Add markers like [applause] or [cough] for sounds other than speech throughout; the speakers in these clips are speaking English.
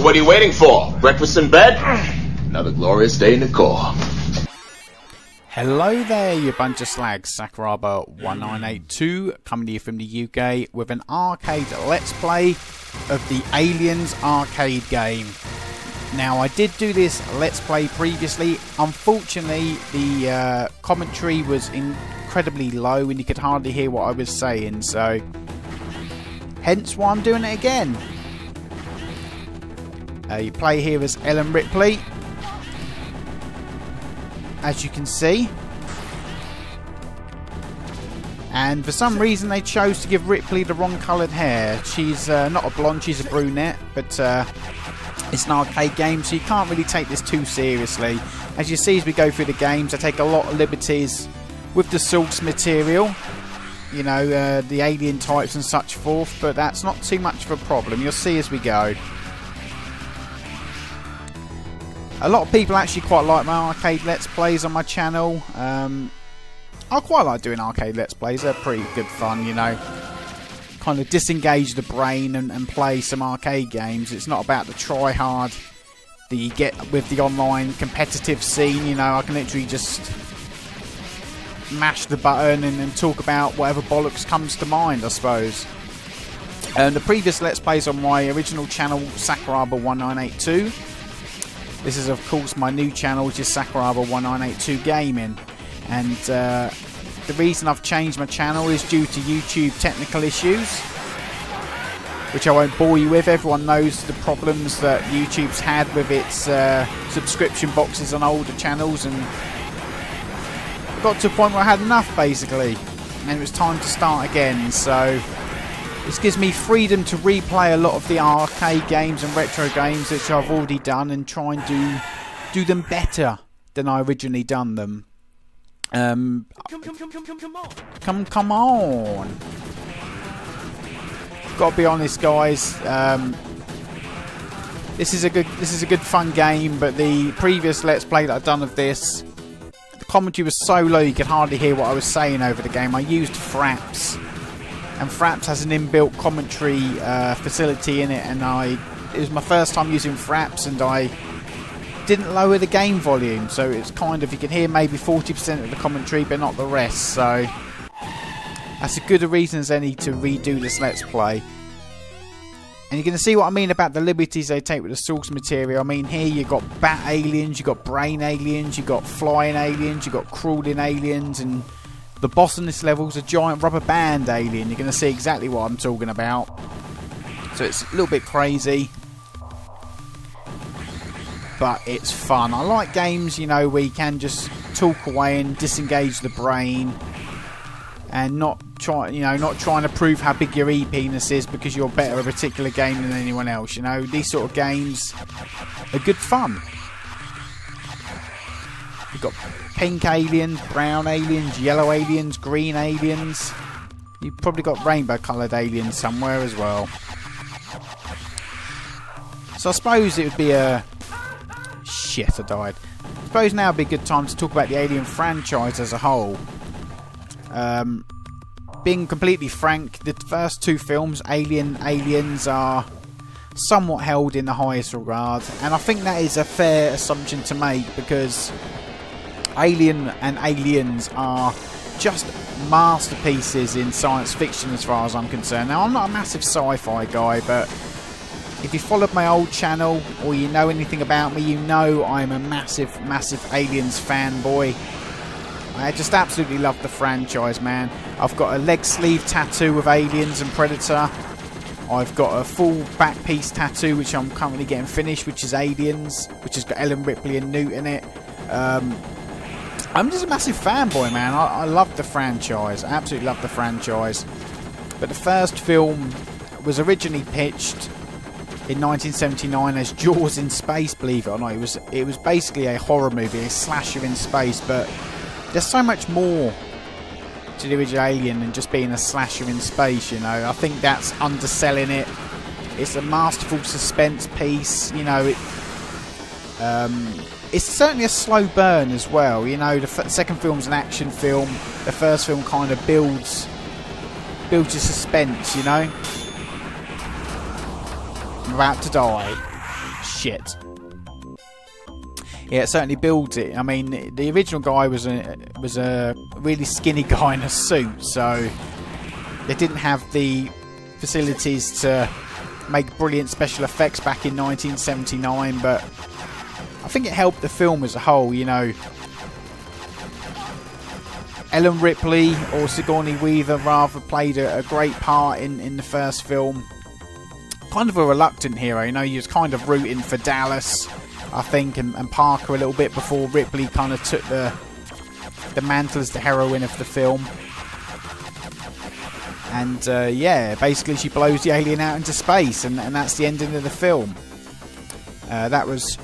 sweethearts. What are you waiting for? Breakfast in bed? Another glorious day in the Corps. Hello there, you bunch of slags. Sakuraba1982 coming to you from the UK with an arcade let's play of the Aliens arcade game. Now, I did do this let's play previously. Unfortunately, the uh, commentary was incredibly low and you could hardly hear what I was saying, so hence why I'm doing it again. Uh, you play here as Ellen Ripley, as you can see. And for some reason they chose to give Ripley the wrong coloured hair. She's uh, not a blonde, she's a brunette, but uh, it's an arcade game, so you can't really take this too seriously. As you see as we go through the games, I take a lot of liberties with the source material. You know, uh, the alien types and such forth, but that's not too much of a problem. You'll see as we go. A lot of people actually quite like my arcade let's plays on my channel. Um, I quite like doing arcade let's plays. They're pretty good fun, you know. Kind of disengage the brain and, and play some arcade games. It's not about the try hard that you get with the online competitive scene. You know, I can literally just mash the button and, and talk about whatever bollocks comes to mind, I suppose. And the previous Let's Plays on my original channel, Sakuraba1982, this is, of course, my new channel, which is Sakuraba1982 Gaming. And uh, the reason I've changed my channel is due to YouTube technical issues, which I won't bore you with. Everyone knows the problems that YouTube's had with its uh, subscription boxes on older channels, and I got to a point where I had enough, basically, and it was time to start again. So this gives me freedom to replay a lot of the arcade games and retro games which I've already done and try and do do them better than I originally done them. Um, Come, come, come, come, come, come on. come, come on. Got to be honest, guys. Um, this is a good, this is a good fun game. But the previous Let's Play that I've done of this, the commentary was so low you could hardly hear what I was saying over the game. I used Fraps and Fraps has an inbuilt commentary uh, facility in it, and I it was my first time using Fraps, and I didn't lower the game volume, so it's kind of you can hear maybe 40% of the commentary, but not the rest. So that's as good a reason as any to redo this Let's Play. And you're going to see what I mean about the liberties they take with the source material. I mean, here you've got bat aliens, you've got brain aliens, you've got flying aliens, you've got crawling aliens, and the boss in this level is a giant rubber band alien. You're going to see exactly what I'm talking about. So it's a little bit crazy. But it's fun. I like games, you know, where you can just talk away and disengage the brain. And not try, you know, not trying to prove how big your e penis is because you're better at a particular game than anyone else. You know, these sort of games are good fun. You've got pink aliens, brown aliens, yellow aliens, green aliens. You've probably got rainbow coloured aliens somewhere as well. So I suppose it would be a... Shit, I died. I suppose now would be a good time to talk about the Alien franchise as a whole. Um, being completely frank, the first two films, Alien, Aliens, are somewhat held in the highest regard. And I think that is a fair assumption to make because Alien and Aliens are just masterpieces in science fiction as far as I'm concerned. Now, I'm not a massive sci-fi guy, but if you followed my old channel or you know anything about me, you know I'm a massive, massive Aliens fanboy. I just absolutely love the franchise, man. I've got a leg sleeve tattoo of Aliens and Predator. I've got a full back piece tattoo, which I'm currently getting finished, which is Aliens, which has got Ellen Ripley and Newt in it. Um, I'm just a massive fanboy, man. I, I love the franchise. I absolutely love the franchise. But the first film was originally pitched in 1979 as Jaws in space. Believe it or not, it was it was basically a horror movie, a slasher in space. But there's so much more to the original Alien than just being a slasher in space. You know, I think that's underselling it. It's a masterful suspense piece. You know, it. Um, it's certainly a slow burn as well. You know, the second film's an action film. The first film kind of builds builds your suspense. You know. I'm about to die. Shit. Yeah, it certainly builds it. I mean, the original guy was a was a really skinny guy in a suit, so they didn't have the facilities to make brilliant special effects back in 1979. But I think it helped the film as a whole. You know, Ellen Ripley or Sigourney Weaver rather played a, a great part in in the first film. Kind of a reluctant hero. You know, he was kind of rooting for Dallas I think, and, and Parker a little bit before Ripley kind of took the the mantle as the heroine of the film. And uh, yeah, basically she blows the alien out into space, and, and that's the ending of the film. Uh, that was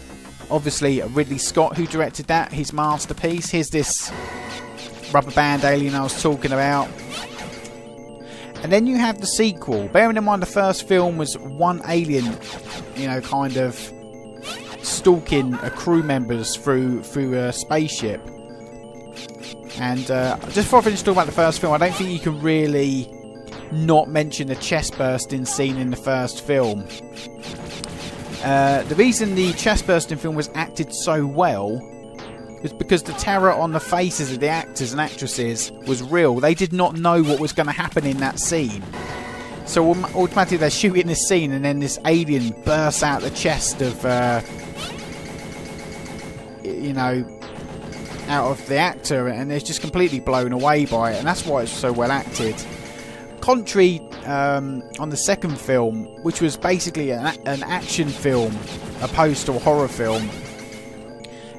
obviously Ridley Scott who directed that, his masterpiece. Here's this rubber band alien I was talking about. And then you have the sequel. Bearing in mind the first film was one alien, you know, kind of stalking a crew members through through a spaceship. And uh, just before I finish talking about the first film, I don't think you can really not mention the chest bursting scene in the first film. Uh, the reason the chest bursting film was acted so well was because the terror on the faces of the actors and actresses was real. They did not know what was going to happen in that scene. So automatically they're shooting this scene, and then this alien bursts out the chest of uh, you know, out of the actor, and it's just completely blown away by it, and that's why it's so well acted. Contrary um, on the second film, which was basically an, an action film opposed to a horror film,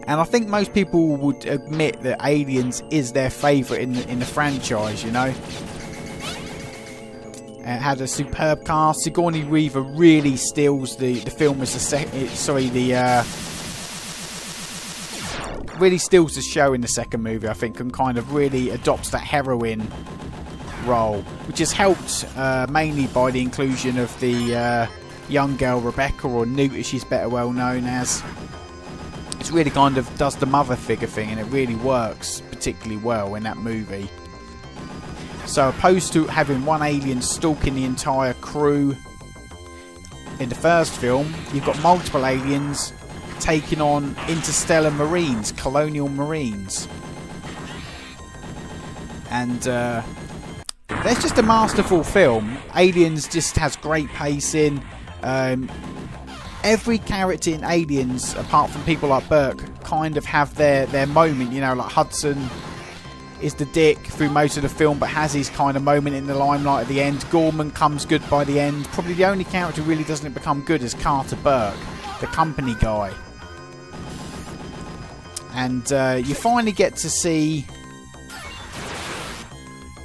and I think most people would admit that Aliens is their favourite in the, in the franchise. You know, it had a superb cast. Sigourney Weaver really steals the the film as the second. Sorry, the uh, really steals the show in the second movie, I think, and kind of really adopts that heroine role, which is helped uh, mainly by the inclusion of the uh, young girl Rebecca, or Newt as she's better well known as. It's really kind of does the mother figure thing, and it really works particularly well in that movie. So, opposed to having one alien stalking the entire crew in the first film, you've got multiple aliens taking on interstellar marines, colonial marines. And uh, there's just a masterful film. Aliens just has great pacing. Um, every character in Aliens, apart from people like Burke, kind of have their, their moment. You know, like Hudson is the dick through most of the film, but has his kind of moment in the limelight at the end. Gorman comes good by the end. Probably the only character who really doesn't become good is Carter Burke, the company guy and uh, you finally get to see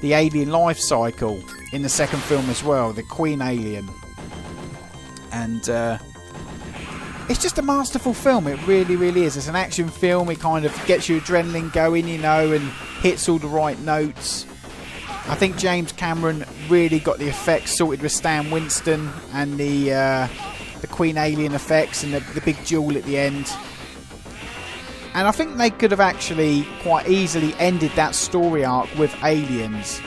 the alien life cycle in the second film as well, the Queen Alien, and uh, it's just a masterful film. It really, really is. It's an action film. It kind of gets your adrenaline going, you know, and hits all the right notes. I think James Cameron really got the effects sorted with Stan Winston and the uh, the Queen Alien effects and the, the big duel at the end. And I think they could have actually quite easily ended that story arc with Aliens.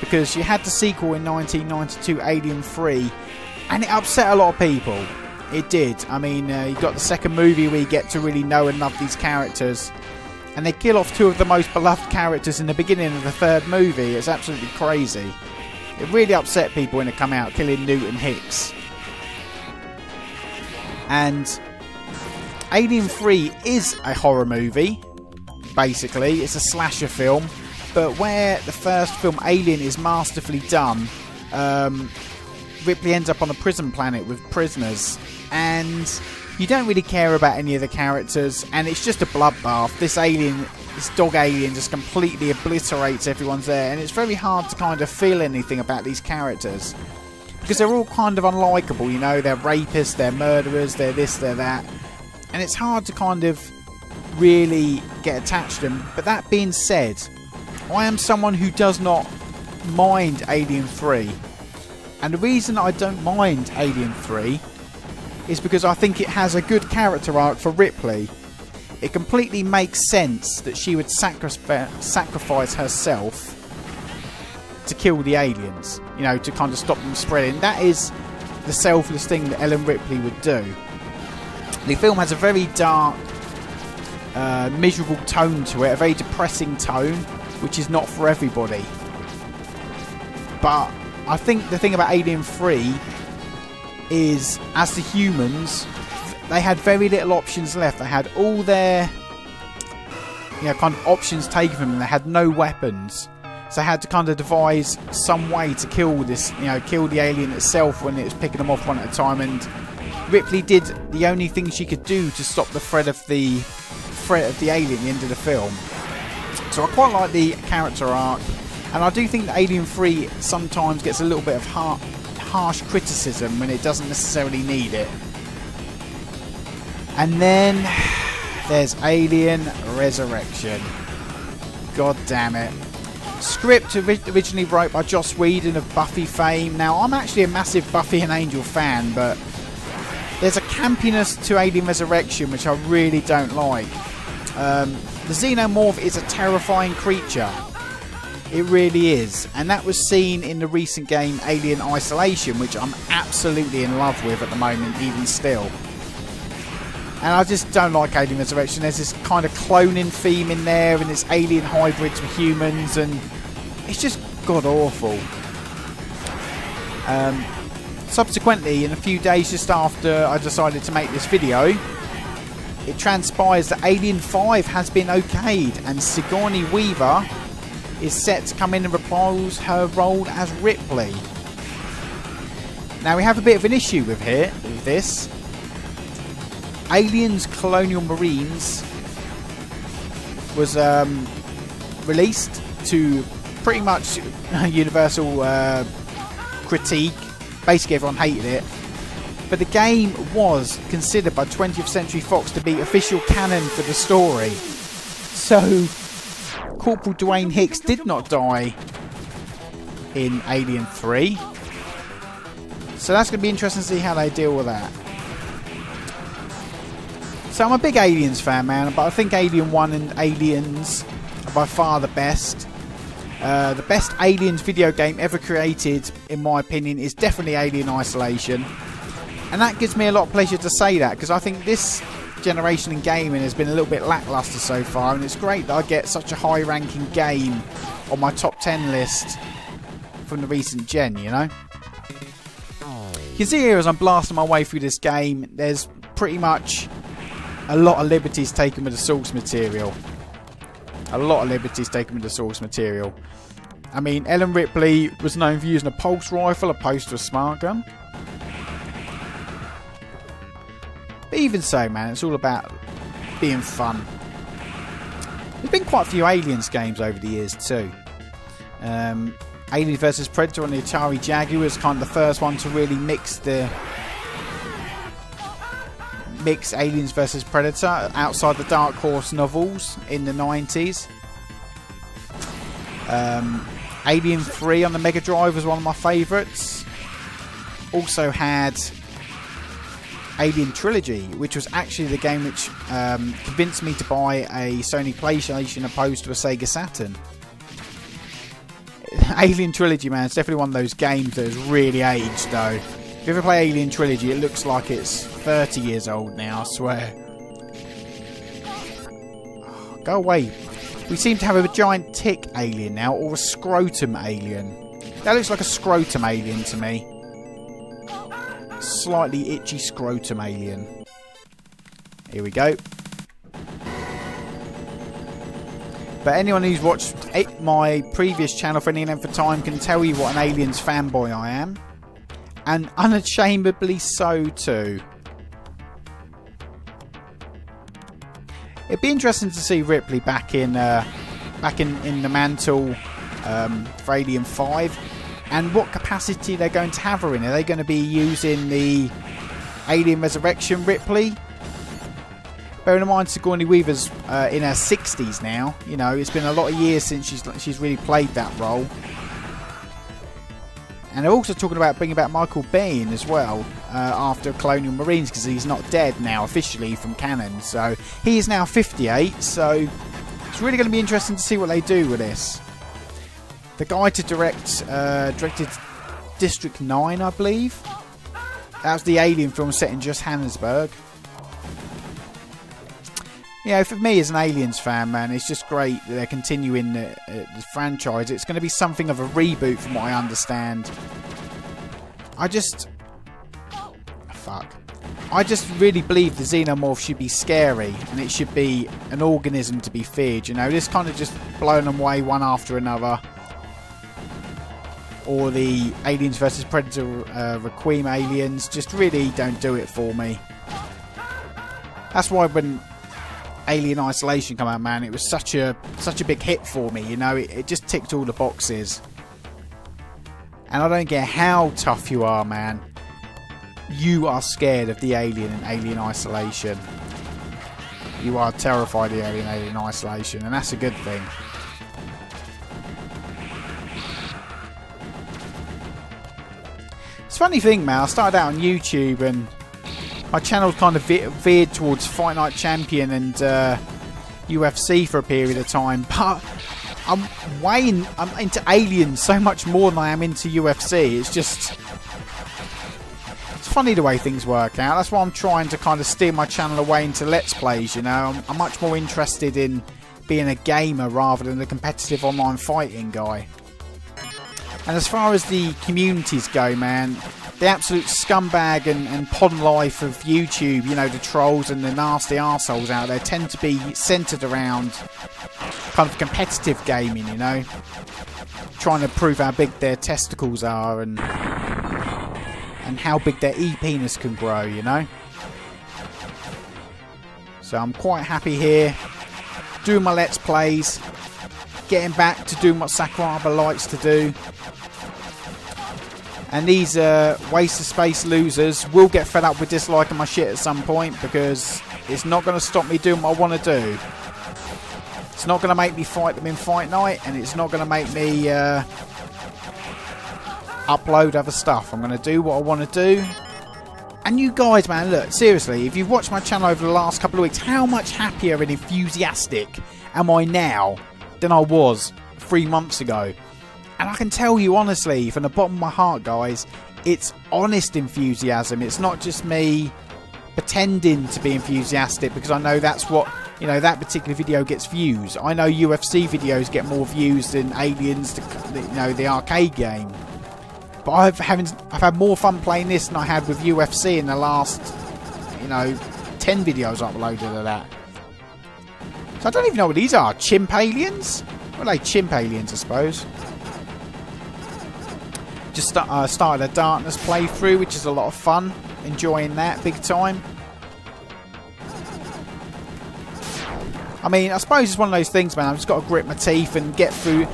Because you had the sequel in 1992, Alien 3, and it upset a lot of people. It did. I mean, uh, you got the second movie where you get to really know and love these characters. And they kill off two of the most beloved characters in the beginning of the third movie. It's absolutely crazy. It really upset people when it come out, killing Newt and Hicks. And Alien 3 is a horror movie, basically. It's a slasher film. But where the first film, Alien, is masterfully done, um, Ripley ends up on a prison planet with prisoners. And you don't really care about any of the characters. And it's just a bloodbath. This alien, this dog alien, just completely obliterates everyone's there. And it's very hard to kind of feel anything about these characters. Because they're all kind of unlikable, you know. They're rapists, they're murderers, they're this, they're that and it's hard to kind of really get attached to them. But that being said, I am someone who does not mind Alien 3. And the reason I don't mind Alien 3 is because I think it has a good character arc for Ripley. It completely makes sense that she would sacrifice herself to kill the aliens, you know, to kind of stop them spreading. That is the selfless thing that Ellen Ripley would do. The film has a very dark, uh, miserable tone to it, a very depressing tone, which is not for everybody. But I think the thing about Alien 3 is, as the humans, they had very little options left. They had all their you know, kind of options taken from them. They had no weapons. So they had to kind of devise some way to kill this, you know, kill the alien itself when it was picking them off one at a time. And Ripley did the only thing she could do to stop the threat of the threat of the alien at the end of the film. So I quite like the character arc, and I do think that Alien 3 sometimes gets a little bit of har harsh criticism when it doesn't necessarily need it. And then [sighs] there's Alien Resurrection. God damn it. Script originally wrote by Joss Whedon of Buffy fame. Now, I'm actually a massive Buffy and Angel fan, but there's a campiness to Alien Resurrection which I really don't like. Um, the Xenomorph is a terrifying creature. It really is. And that was seen in the recent game Alien Isolation, which I'm absolutely in love with at the moment, even still. And I just don't like Alien Resurrection. There's this kind of cloning theme in there, and it's alien hybrids with humans, and it's just god awful. Um, subsequently, in a few days just after I decided to make this video, it transpires that Alien 5 has been okayed, and Sigourney Weaver is set to come in and reprise her role as Ripley. Now we have a bit of an issue with here with this Aliens Colonial Marines was um, released to pretty much [laughs] universal uh, critique. Basically, everyone hated it. But the game was considered by 20th Century Fox to be official canon for the story. So, Corporal Dwayne Hicks did not die in Alien 3. So that's going to be interesting to see how they deal with that. So I'm a big Aliens fan, man, but I think Alien 1 and Aliens are by far the best. Uh, the best Aliens video game ever created, in my opinion, is definitely Alien Isolation. And that gives me a lot of pleasure to say that, because I think this generation in gaming has been a little bit lackluster so far, and it's great that I get such a high ranking game on my top 10 list from the recent gen, you know? You can see here as I'm blasting my way through this game, there's pretty much a lot of liberties taken with the source material. A lot of liberties taken with the source material. I mean, Ellen Ripley was known for using a pulse rifle opposed to a smart gun. But even so, man, it's all about being fun. There's been quite a few Aliens games over the years too. Um, Alien vs Predator on the Atari Jaguar was kind of the first one to really mix the mix Aliens vs Predator outside the Dark Horse novels in the 90s. Um, Alien 3 on the Mega Drive was one of my favourites. Also had Alien Trilogy, which was actually the game which um, convinced me to buy a Sony PlayStation opposed to a Sega Saturn. [laughs] Alien Trilogy, man, it's definitely one of those games that has really aged, though. If you ever play Alien Trilogy, it looks like it's 30 years old now, I swear. Oh, go away. We seem to have a giant tick alien now, or a scrotum alien. That looks like a scrotum alien to me. Slightly itchy scrotum alien. Here we go. But anyone who's watched my previous channel for any length of time can tell you what an Aliens fanboy I am and unashamedly so too. It'd be interesting to see Ripley back in uh, back in, in the mantle um, for Alien 5 and what capacity they're going to have her in. Are they going to be using the Alien Resurrection Ripley? Bearing in mind Sigourney Weaver's uh, in her 60s now, you know, it's been a lot of years since she's she's really played that role. And they're also talking about bringing back Michael Biehn as well uh, after Colonial Marines because he's not dead now officially from canon. So he is now 58. So it's really going to be interesting to see what they do with this. The guy to direct uh, directed District 9, I believe. That was the Alien film set in Johannesburg. Yeah, for me as an Aliens fan, man, it's just great that they're continuing the, uh, the franchise. It's going to be something of a reboot, from what I understand. I just. I just really believe the xenomorph should be scary and it should be an organism to be feared. You know, this kind of just blowing them away one after another. Or the Aliens versus Predator uh, Requiem aliens just really don't do it for me. That's why when Alien Isolation come out, man, it was such a such a big hit for me. You know, it, it just ticked all the boxes. And I don't care how tough you are, man. You are scared of the alien in Alien Isolation. You are terrified of the alien Alien Isolation, and that's a good thing. It's a funny thing, man. I started out on YouTube and my channel kind of ve veered towards Fight Night Champion and uh, UFC for a period of time, [laughs] but I'm way in, I'm into Aliens so much more than I am into UFC. It's just funny the way things work out. That's why I'm trying to kind of steer my channel away into Let's Plays. You know, I'm, I'm much more interested in being a gamer rather than a competitive online fighting guy. And as far as the communities go, man, the absolute scumbag and, and pond life of YouTube, you know, the trolls and the nasty arseholes out there tend to be centered around kind of competitive gaming, you know, trying to prove how big their testicles are and and how big their e-penis can grow, you know. So I'm quite happy here, doing my Let's Plays, getting back to doing what Sakuraba likes to do, and these uh, waste of space losers will get fed up with disliking my shit at some point because it's not going to stop me doing what I want to do. It's not going to make me fight them in Fight Night, and it's not going to make me uh, upload other stuff. I'm going to do what I want to do. And you guys, man, look, seriously, if you've watched my channel over the last couple of weeks, how much happier and enthusiastic am I now than I was three months ago? And I can tell you honestly, from the bottom of my heart, guys, it's honest enthusiasm. It's not just me pretending to be enthusiastic because I know that's what you know that particular video gets views. I know UFC videos get more views than Aliens, to, you know, the arcade game. But I've having I've had more fun playing this than I had with UFC in the last, you know, ten videos uploaded of that. So I don't even know what these are. Chimp aliens? Well, they chimp aliens, I suppose. Just start, uh, started a Darkness playthrough, which is a lot of fun. Enjoying that big time. I mean, I suppose it's one of those things, man. I've just got to grit my teeth and get through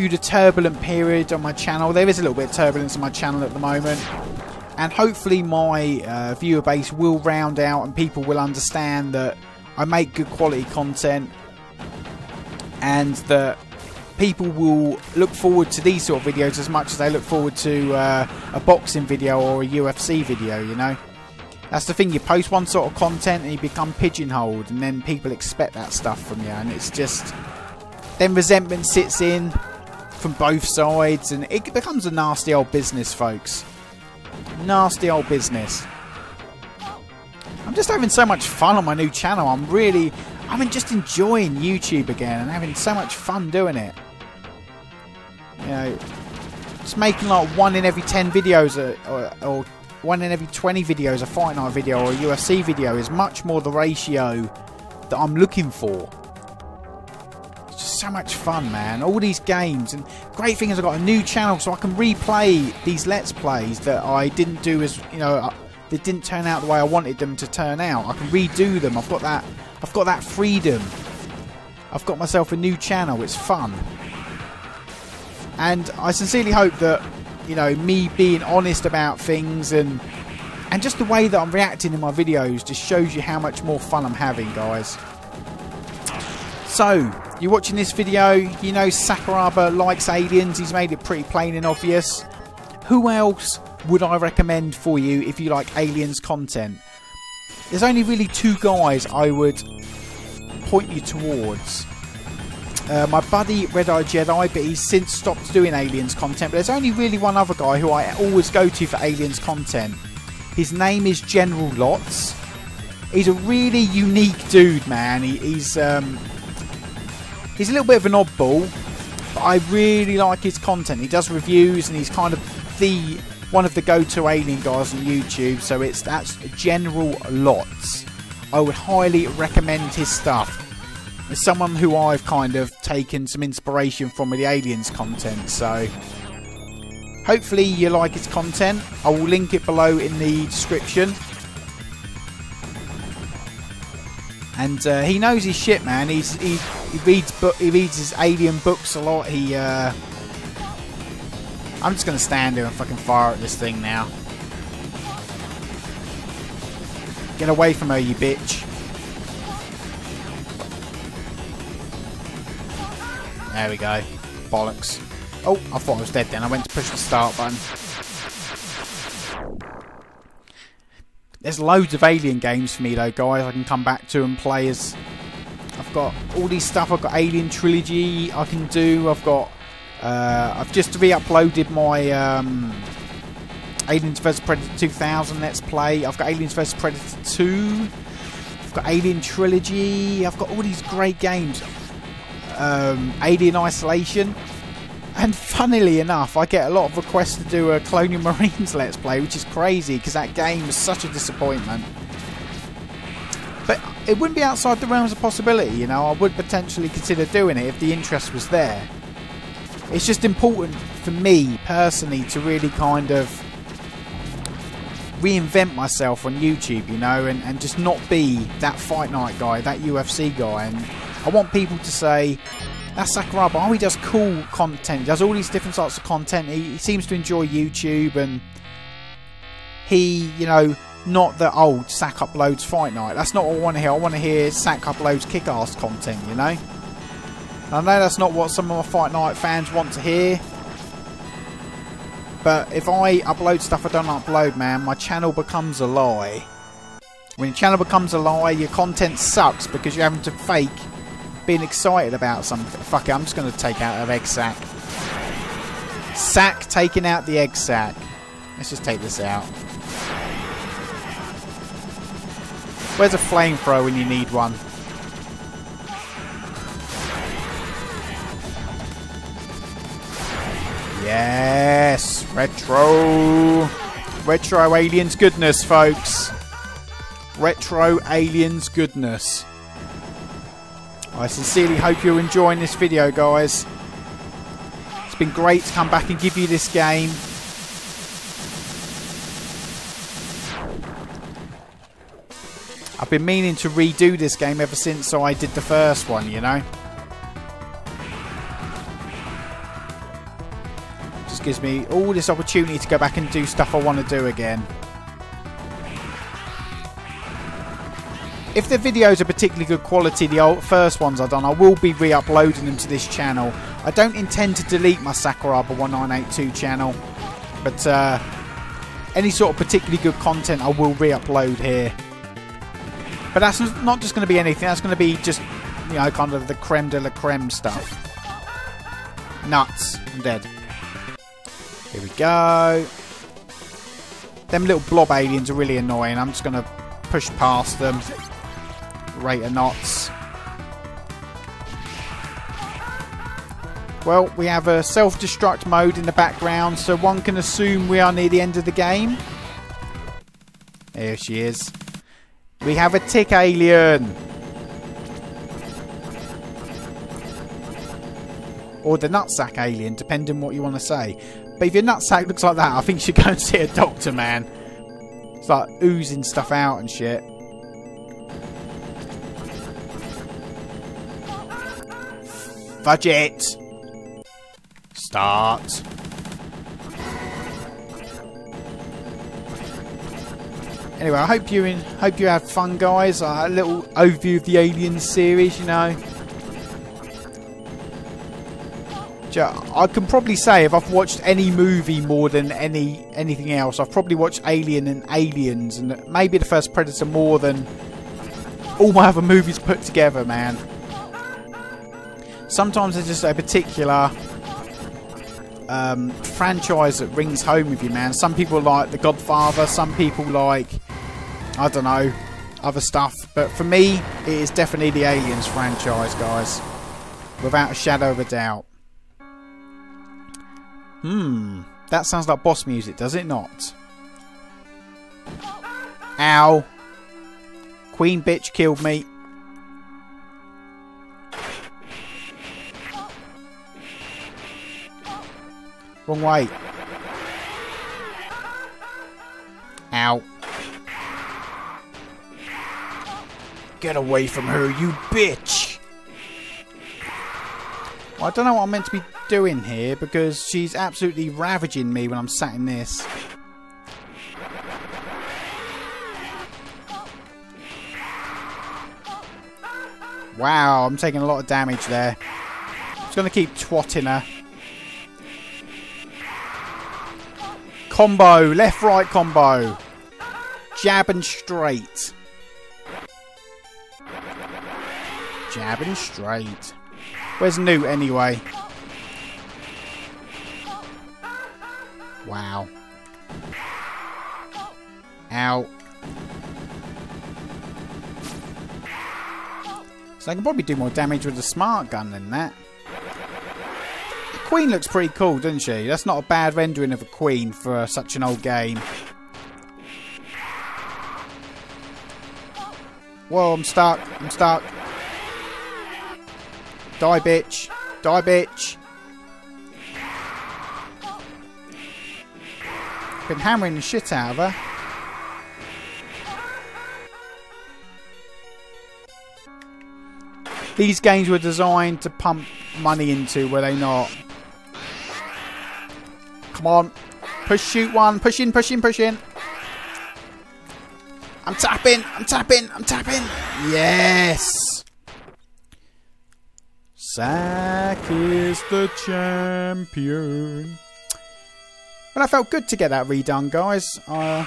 through the turbulent period on my channel. There is a little bit of turbulence on my channel at the moment. And hopefully my uh, viewer base will round out and people will understand that I make good quality content and that people will look forward to these sort of videos as much as they look forward to uh, a boxing video or a UFC video, you know. That's the thing, you post one sort of content and you become pigeonholed, and then people expect that stuff from you, and it's just. Then resentment sits in from both sides, and it becomes a nasty old business, folks. Nasty old business. I'm just having so much fun on my new channel. I'm really. I'm just enjoying YouTube again and having so much fun doing it you know, just making like one in every 10 videos uh, or, or, one in every 20 videos a Fight Night video or a UFC video is much more the ratio that I'm looking for. So much fun, man. All these games. And great thing is I've got a new channel so I can replay these Let's Plays that I didn't do as, you know, uh, that didn't turn out the way I wanted them to turn out. I can redo them. I've got that, I've got that freedom. I've got myself a new channel. It's fun. And I sincerely hope that, you know, me being honest about things and and just the way that I'm reacting in my videos just shows you how much more fun I'm having, guys. So, you're watching this video, you know Sakuraba likes aliens, he's made it pretty plain and obvious. Who else would I recommend for you if you like aliens content? There's only really two guys I would point you towards. Uh, my buddy Red Eye Jedi, but he's since stopped doing Aliens content. But there's only really one other guy who I always go to for Aliens content, His name is General Lots. He's a really unique dude, man. He, he's um, he's a little bit of an oddball, but I really like his content. He does reviews, and he's kind of the one of the go-to alien guys on YouTube. So it's that's General Lots. I would highly recommend his stuff. As someone who I've kind of taken some inspiration from with the aliens content, so hopefully you like his content. I will link it below in the description. And uh, he knows his shit, man. He's he, he reads he reads his alien books a lot. He uh, I'm just gonna stand here and fucking fire at this thing now. Get away from her, you bitch. There we go. Bollocks. Oh, I thought I was dead then. I went to push the start button. There's loads of Alien games for me though, guys. I can come back to and play as. I've got all these stuff. I've got Alien Trilogy I can do. I've got. Uh, I've just re-uploaded my um, Aliens vs Predator 2000 Let's Play. I've got Aliens vs Predator 2. I've got Alien Trilogy. I've got all these great games. Um, Alien Isolation. And funnily enough, I get a lot of requests to do a Colonial Marines Let's Play, which is crazy because that game was such a disappointment. But it wouldn't be outside the realms of possibility, you know. I would potentially consider doing it if the interest was there. It's just important for me personally to really kind of reinvent myself on YouTube, you know, and, and just not be that fight night guy, that UFC guy. And I want people to say, that's Sakuraba. Oh, he does cool content. He does all these different sorts of content. He, he seems to enjoy YouTube and he, you know, not the old Sack uploads fight night. That's not what I want to hear. I want to hear Sack uploads kick-ass content, you know? I know that's not what some of my fight night fans want to hear. But if I upload stuff I don't upload, man, my channel becomes a lie. When your channel becomes a lie, your content sucks because you're having to fake being excited about something. Fuck it, I'm just going to take out an egg sack. Sack taking out the egg sack. Let's just take this out. Where's a flamethrower when you need one? Yes! Retro! Retro Aliens goodness, folks. Retro Aliens goodness. I sincerely hope you're enjoying this video, guys. It's been great to come back and give you this game. I've been meaning to redo this game ever since I did the first one, you know. Just gives me all this opportunity to go back and do stuff I want to do again. If the videos are particularly good quality, the old first ones I've done, I will be re-uploading them to this channel. I don't intend to delete my Sakuraba 1982 channel, but uh, any sort of particularly good content I will re-upload here. But that's not just going to be anything, that's going to be just, you know, kind of the creme de la creme stuff. Nuts. I'm dead. Here we go. Them little blob aliens are really annoying. I'm just going to push past them. Rate of knots. Well, we have a self-destruct mode in the background, so one can assume we are near the end of the game. There she is. We have a tick alien. Or the nutsack alien, depending what you want to say. But if your nutsack looks like that, I think you should go and see a doctor, man. It's like oozing stuff out and shit. Fudge it! Start. Anyway, I hope you in, hope you had fun, guys. Uh, a little overview of the Alien series, you know. I can probably say if I've watched any movie more than any anything else, I've probably watched Alien and Aliens, and maybe the first Predator more than all my other movies put together, man. Sometimes there's just a particular um, franchise that rings home with you, man. Some people like The Godfather, some people like, I don't know, other stuff. But for me, it is definitely the Aliens franchise, guys. Without a shadow of a doubt. Hmm, that sounds like boss music, does it not? Ow. Queen bitch killed me. Wrong way. Ow. Get away from her, you bitch! Well, I don't know what I'm meant to be doing here because she's absolutely ravaging me when I'm sat in this. Wow, I'm taking a lot of damage there. Just going to keep twatting her. Combo, left right combo. Jab and straight. Jab and straight. Where's Newt anyway? Wow. Out. So I can probably do more damage with the smart gun than that. Queen looks pretty cool, doesn't she? That's not a bad rendering of a Queen for uh, such an old game. Whoa, I'm stuck. I'm stuck. Die, bitch. Die, bitch. Been hammering the shit out of her. These games were designed to pump money into, were they not? Come on. Push, shoot one. Push in, push in, push in. I'm tapping. I'm tapping. I'm tapping. Yes. Zack is the champion. Well, I felt good to get that redone, guys. Uh,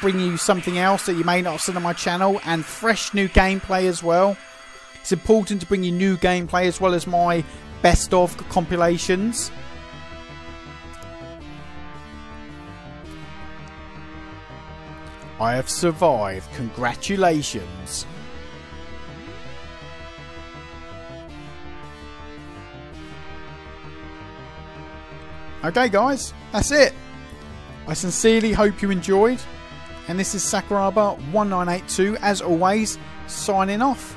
bring you something else that you may not have seen on my channel and fresh new gameplay as well. It's important to bring you new gameplay as well as my best of compilations. I have survived. Congratulations. Okay, guys, that's it. I sincerely hope you enjoyed. And this is Sakuraba1982, as always, signing off.